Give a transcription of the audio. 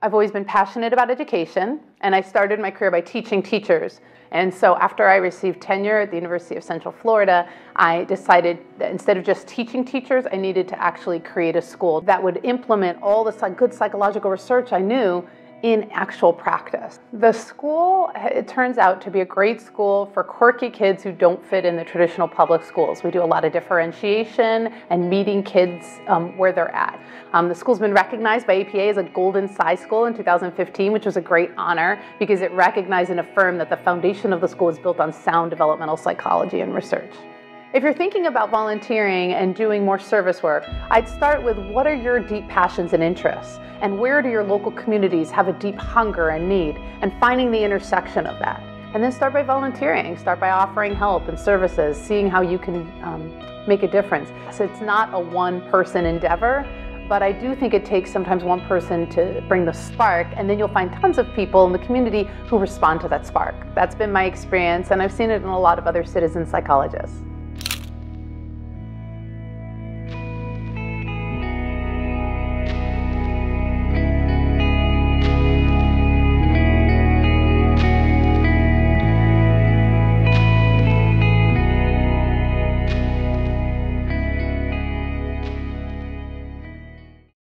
I've always been passionate about education, and I started my career by teaching teachers. And so, after I received tenure at the University of Central Florida, I decided that instead of just teaching teachers, I needed to actually create a school that would implement all the good psychological research I knew in actual practice. The school, it turns out to be a great school for quirky kids who don't fit in the traditional public schools. We do a lot of differentiation and meeting kids um, where they're at. Um, the school's been recognized by APA as a Golden Psi School in 2015, which was a great honor because it recognized and affirmed that the foundation of the school is built on sound developmental psychology and research. If you're thinking about volunteering and doing more service work, I'd start with what are your deep passions and interests? And where do your local communities have a deep hunger and need? And finding the intersection of that. And then start by volunteering. Start by offering help and services, seeing how you can um, make a difference. So it's not a one person endeavor, but I do think it takes sometimes one person to bring the spark, and then you'll find tons of people in the community who respond to that spark. That's been my experience, and I've seen it in a lot of other citizen psychologists.